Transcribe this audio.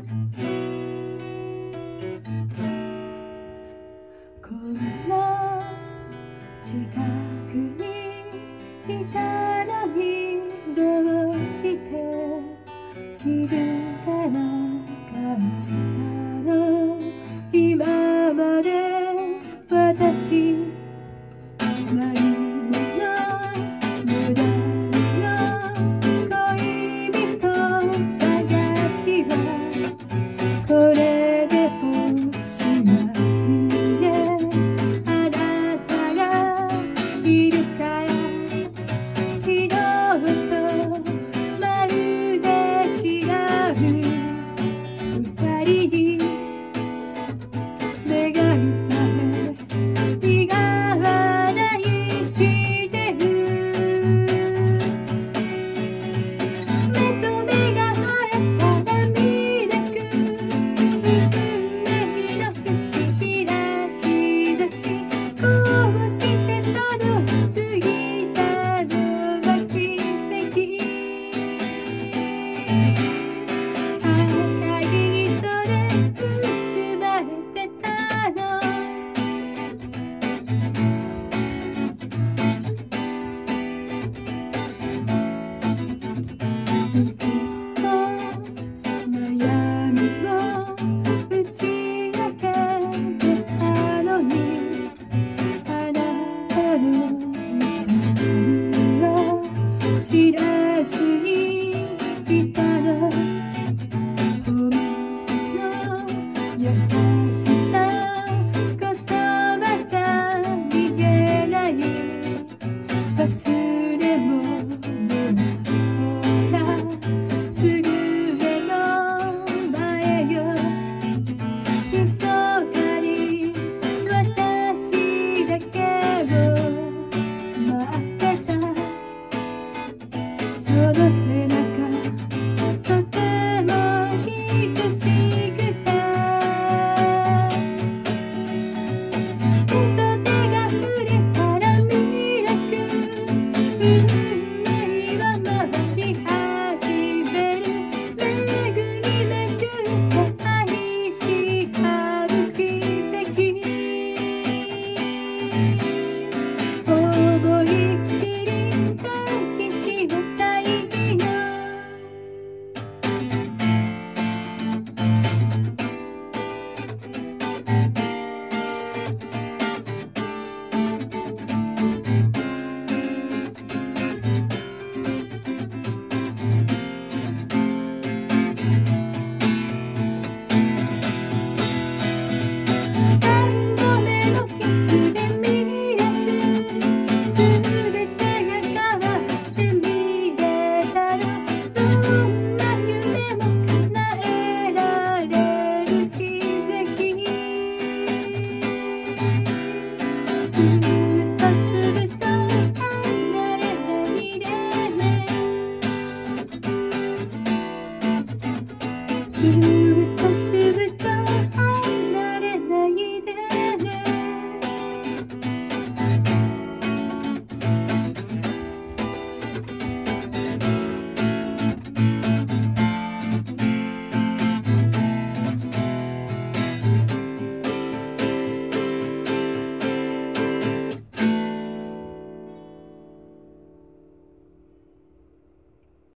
こんな近くにいた you.